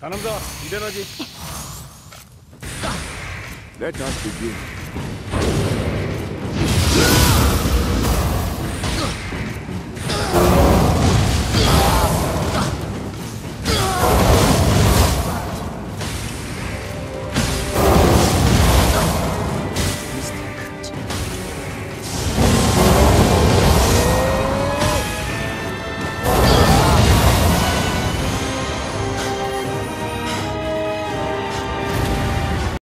다남자 일어나지. Let us begin.